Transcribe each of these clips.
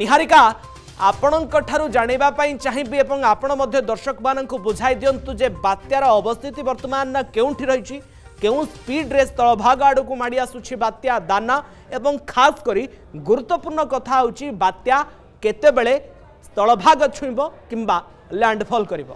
নিহারিকা আপনার জাঁয়া চাহিবি এবং আপনার দর্শক মানুষ বুঝাই দিও যে বাত্যার অবস্থিতি বর্তমান কেউঠি রয়েছে কেউ স্পিড্রে স্থলভাগ আড়ক মাড়ি আসুছি বাত্যা দানা এবং খাস করে গুরুত্বপূর্ণ কথা হচ্ছে বাত্যা কেতবে স্থলভাগ ছুঁব কিংবা ল্যান্ডফল করব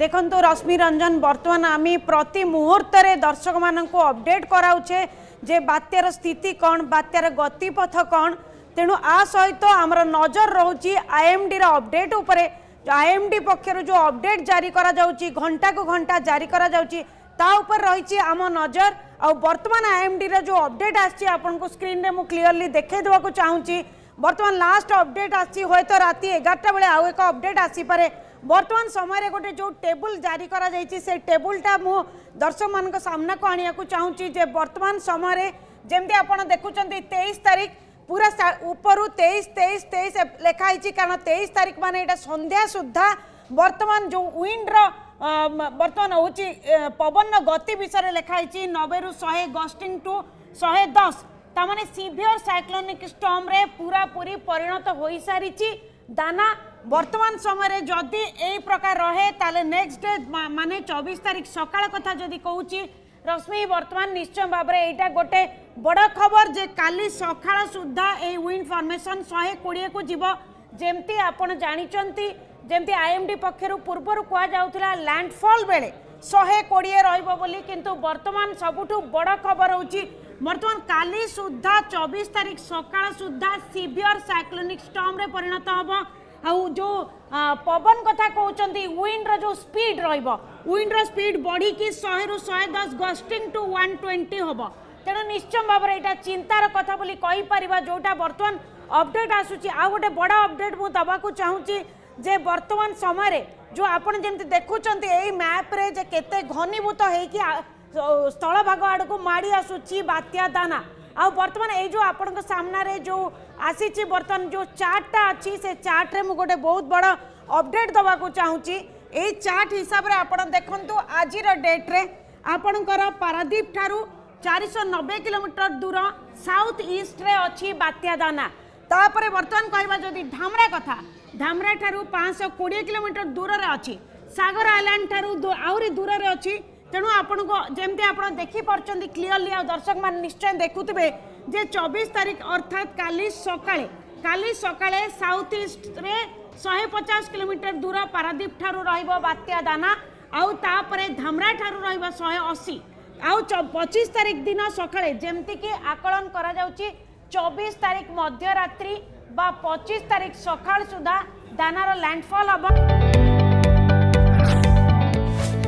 দেখুন রশ্মি রঞ্জন বর্তমান আমি প্রতি মুহূর্তে দর্শক মানুষ অপডেট করাউছে যে বাত্যার স্থিতি কণ বাত্যার গতিপথ কণ तेणु आ सहित आम नजर रोच आईएमडी अपडेट उपर आईएम डी पक्षर जो अबडेट जारी करा घंटा को घंटा जारी करा ताऊपर रही आम नजर वर्तमान आईएम डी जो अबडेट आपन स्क्रीन में क्लीयरली देखेदेक चाहूँगी बर्तमान लास्ट अबडेट आए तो राति एगारटा बेले आउ एक अबडेट आसीपा बर्तमान समय गोटे जो टेबुल जारी कर टेबुलटा मु दर्शक मानक सामना को आने को चाहूँगी बर्तमान समय जमी आप देखुं तेईस तारीख पूरा ऊपर तेईस तेईस तेईस लेखाही कारण तेईस तारीख मान यहाँ सन्ध्या सुधा बर्तमान जो विंड्र बर्तमान हूँ पवन गति विषय लिखाही नबे रु शहे गस्टिंग टू शहे दस तेज सीभियर सैक्लोनिक स्टम पूरी परिणत हो सारी दाना बर्तमान समय जदि यही प्रकार रहे ताले नेक्स्ट डे মানে चौबीस तारीख সকাল कथा जदि कौच ରଶ୍ମି ବର୍ତ୍ତମାନ ନିଶ୍ଚୟ ଭାବରେ ଏଇଟା ଗୋଟେ ବଡ଼ ଖବର ଯେ କାଲି ସକାଳ ସୁଦ୍ଧା ଏଇ ୱିଣ୍ଡ ଫର୍ମେସନ୍ ଶହେ କୋଡ଼ିଏକୁ ଯିବ ଯେମିତି ଆପଣ ଜାଣିଛନ୍ତି ଯେମିତି ଆଇଏମ୍ଡି ପକ୍ଷରୁ ପୂର୍ବରୁ କୁହାଯାଉଥିଲା ଲ୍ୟାଣ୍ଡଫଲ୍ ବେଳେ ଶହେ କୋଡ଼ିଏ ରହିବ ବୋଲି କିନ୍ତୁ ବର୍ତ୍ତମାନ ସବୁଠୁ ବଡ଼ ଖବର ହେଉଛି ବର୍ତ୍ତମାନ କାଲି ସୁଦ୍ଧା ଚବିଶ ତାରିଖ ସକାଳ ସୁଦ୍ଧା ସିଭିଅର୍ ସାଇକ୍ଲୋନିକ୍ ଷ୍ଟମ୍ରେ ପରିଣତ ହେବ जो पवन कथा कौन विंड जो स्पीड रिंड रीड बढ़ी की शहे रु शहे दस गस्टिंग टू वन ट्वेंटी हम तेणु निश्चय भाव में यहाँ चिंतार कथा बोली जो जोटा बर्तमान अबडेट आसूची आ गए बड़ा अबडेट मुझे दबाक चाहूँगी जे बर्तमान समय जो आप देखुं यही मैप्रे के घनीभूत हो स्थल भाग आड़ को माड़ आसूची बात्या दाना आर्तमान बर्तमान ये जो आपण जो आसी बर्तमान जो चार्टा अच्छी से चार्ट्रे मुझे गोटे बहुत बड़ अपडेट देवाक चाहिए ये चार्ट हिसाब से आप देखु आज डेट्रे आपणकर पारादीप ठारू चारिश नबे किलोमीटर दूर साउथ ईस्ट्रे अच्छी बात्यादाना तापर बर्तमान कहवा जदि धामरा कथा धामरा ठारू पाँच कोड़े किलोमीटर दूर अच्छी सगर आइलैंड ठारू आ दूर अच्छी ତେଣୁ ଆପଣଙ୍କୁ ଯେମିତି ଆପଣ ଦେଖିପାରୁଛନ୍ତି କ୍ଲିଅରଲି ଆଉ ଦର୍ଶକମାନେ ନିଶ୍ଚୟ ଦେଖୁଥିବେ ଯେ ଚବିଶ ତାରିଖ ଅର୍ଥାତ୍ କାଲି ସକାଳେ କାଲି ସକାଳେ ସାଉଥ୍ ଇଷ୍ଟରେ ଶହେ ପଚାଶ କିଲୋମିଟର ଦୂର ପାରାଦ୍ୱୀପ ଠାରୁ ରହିବ ବାତ୍ୟା ଦାନା ଆଉ ତାପରେ ଧାମରା ଠାରୁ ରହିବ ଶହେ ଅଶୀ ଆଉ ପଚିଶ ତାରିଖ ଦିନ ସକାଳେ ଯେମିତିକି ଆକଳନ କରାଯାଉଛି ଚବିଶ ତାରିଖ ମଧ୍ୟରାତ୍ରି বা পঁচিশ তারিখ সকাল সুদ্ধা দানার ল্যান্ডফল হব